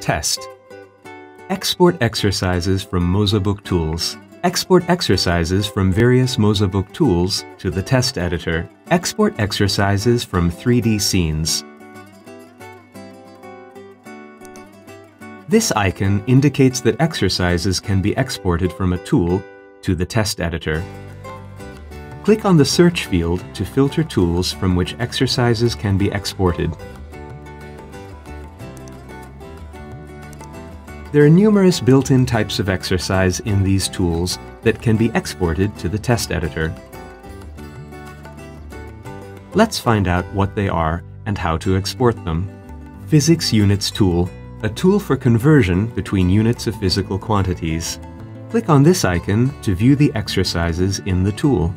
Test. Export exercises from Mozabook Tools. Export exercises from various Mozabook tools to the test editor. Export exercises from 3D scenes. This icon indicates that exercises can be exported from a tool to the test editor. Click on the Search field to filter tools from which exercises can be exported. There are numerous built-in types of exercise in these tools that can be exported to the test editor. Let's find out what they are and how to export them. Physics Units Tool, a tool for conversion between units of physical quantities. Click on this icon to view the exercises in the tool.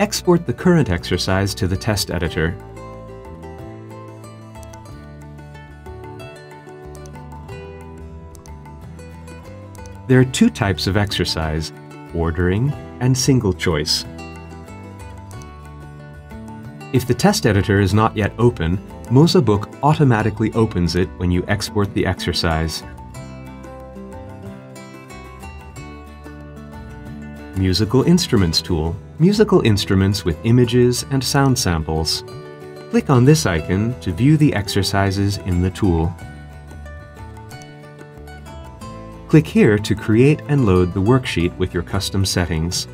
Export the current exercise to the test editor There are two types of exercise, ordering and single choice. If the test editor is not yet open, Mozabook automatically opens it when you export the exercise. Musical Instruments tool. Musical instruments with images and sound samples. Click on this icon to view the exercises in the tool. Click here to create and load the worksheet with your custom settings.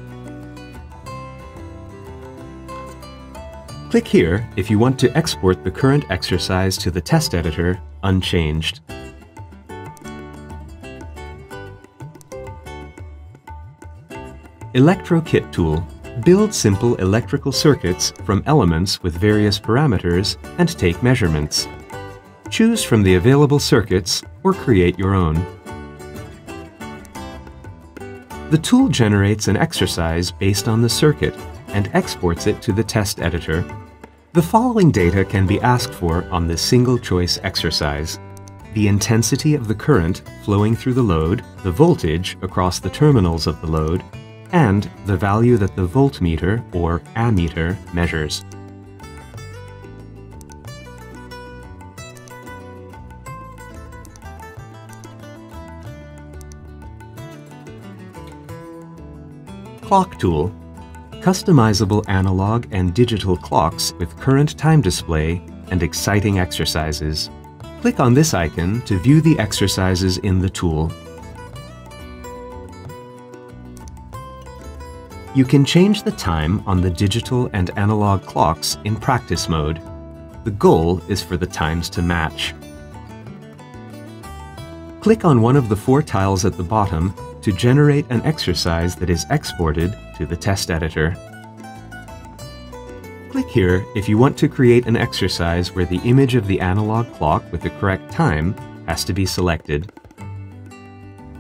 Click here if you want to export the current exercise to the test editor unchanged. ElectroKit tool. Build simple electrical circuits from elements with various parameters and take measurements. Choose from the available circuits or create your own. The tool generates an exercise based on the circuit and exports it to the test editor. The following data can be asked for on this single-choice exercise. The intensity of the current flowing through the load, the voltage across the terminals of the load, and the value that the voltmeter or ammeter measures. Clock Tool Customizable analog and digital clocks with current time display and exciting exercises. Click on this icon to view the exercises in the tool. You can change the time on the digital and analog clocks in practice mode. The goal is for the times to match. Click on one of the four tiles at the bottom to generate an exercise that is exported to the test editor. Click here if you want to create an exercise where the image of the analog clock with the correct time has to be selected.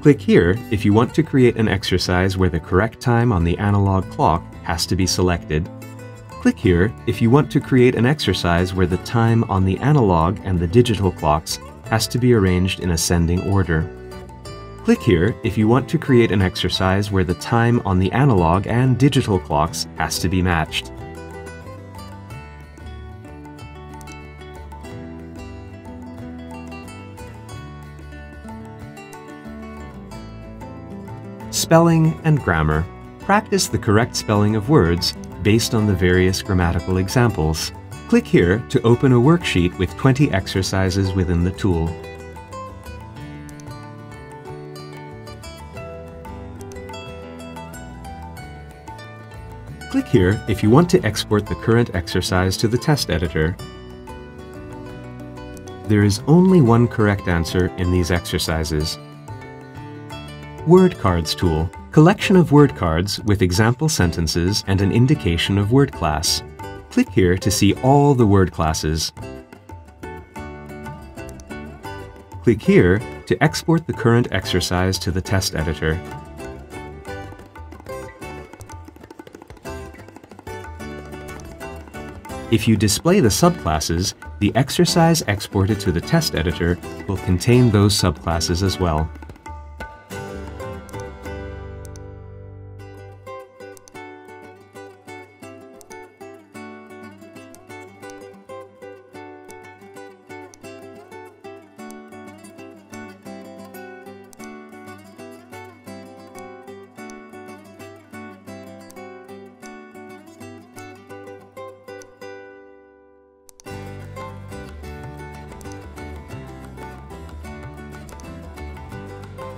Click here if you want to create an exercise where the correct time on the analog clock has to be selected. Click here if you want to create an exercise where the time on the analog and the digital clocks has to be arranged in ascending order. Click here if you want to create an exercise where the time on the analog and digital clocks has to be matched. Spelling and grammar. Practice the correct spelling of words based on the various grammatical examples. Click here to open a worksheet with 20 exercises within the tool. Here if you want to export the current exercise to the test editor. There is only one correct answer in these exercises. Word Cards tool. Collection of word cards with example sentences and an indication of word class. Click here to see all the word classes. Click here to export the current exercise to the test editor. If you display the subclasses, the exercise exported to the test editor will contain those subclasses as well.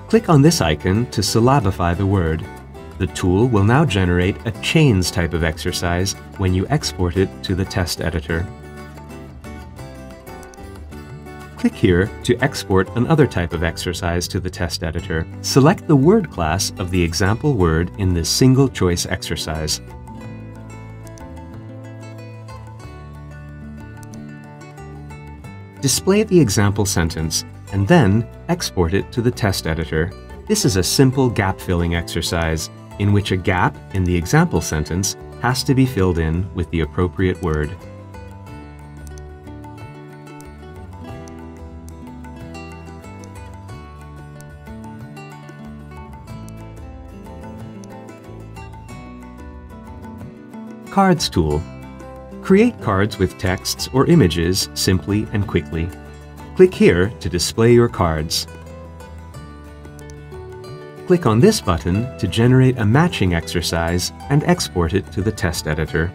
Click on this icon to syllabify the word. The tool will now generate a chains type of exercise when you export it to the test editor. Click here to export another type of exercise to the test editor. Select the word class of the example word in this single choice exercise. Display the example sentence and then export it to the test editor. This is a simple gap-filling exercise in which a gap in the example sentence has to be filled in with the appropriate word. Cards tool. Create cards with texts or images simply and quickly. Click here to display your cards. Click on this button to generate a matching exercise and export it to the test editor.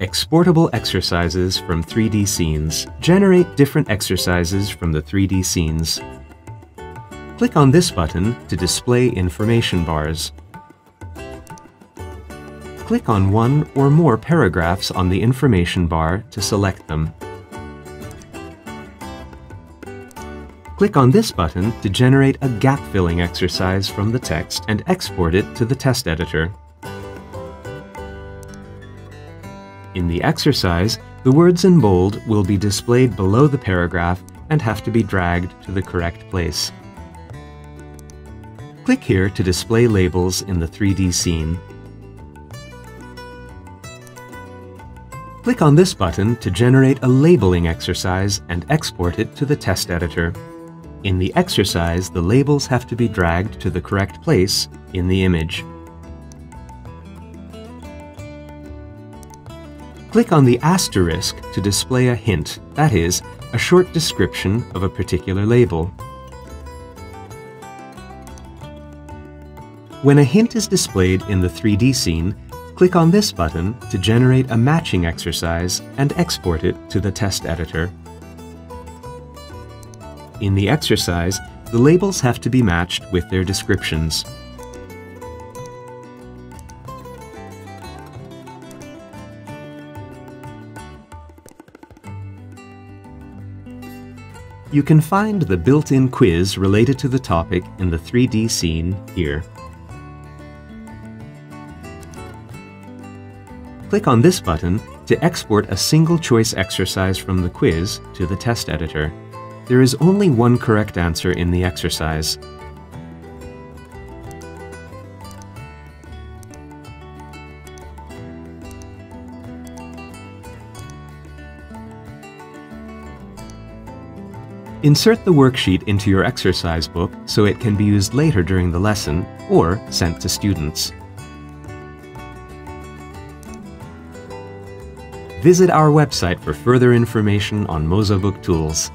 Exportable exercises from 3D scenes. Generate different exercises from the 3D scenes. Click on this button to display information bars click on one or more paragraphs on the information bar to select them. Click on this button to generate a gap-filling exercise from the text and export it to the test editor. In the exercise, the words in bold will be displayed below the paragraph and have to be dragged to the correct place. Click here to display labels in the 3D scene. Click on this button to generate a labeling exercise and export it to the test editor. In the exercise, the labels have to be dragged to the correct place in the image. Click on the asterisk to display a hint, that is, a short description of a particular label. When a hint is displayed in the 3D scene, Click on this button to generate a matching exercise and export it to the test editor. In the exercise, the labels have to be matched with their descriptions. You can find the built-in quiz related to the topic in the 3D scene here. Click on this button to export a single choice exercise from the quiz to the test editor. There is only one correct answer in the exercise. Insert the worksheet into your exercise book so it can be used later during the lesson or sent to students. Visit our website for further information on Mozabook tools.